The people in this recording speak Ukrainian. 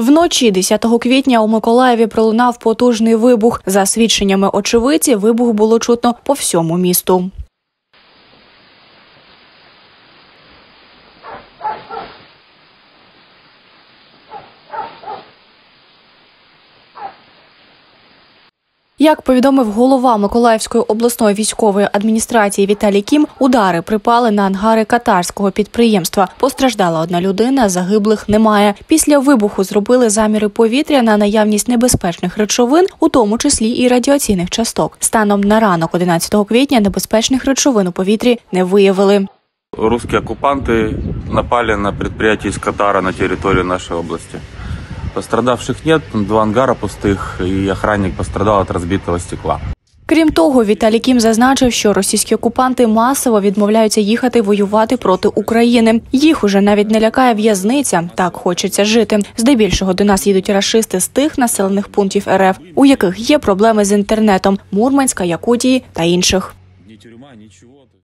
Вночі 10 квітня у Миколаєві пролунав потужний вибух. За свідченнями очевидці, вибух було чутно по всьому місту. Як повідомив голова Миколаївської обласної військової адміністрації Віталій Кім, удари припали на ангари катарського підприємства. Постраждала одна людина, загиблих немає. Після вибуху зробили заміри повітря на наявність небезпечних речовин, у тому числі і радіаційних часток. Станом на ранок 11 квітня небезпечних речовин у повітрі не виявили. Русские оккупанты напали на предприятие из Катара на территории нашей области. Пострадавших нет, два ангара пустых, и охранник пострадал от разбитого стекла. Крім того, Віталій Кім зазначив, що російські окупанти масово відмовляються їхати воювати проти України. Їх уже навіть не лякає в'язниця. Так хочеться жити. Здебільшого до нас їдуть рашисти з тих населених пунктів РФ, у яких є проблеми з інтернетом Мурманська, Якутії та інших.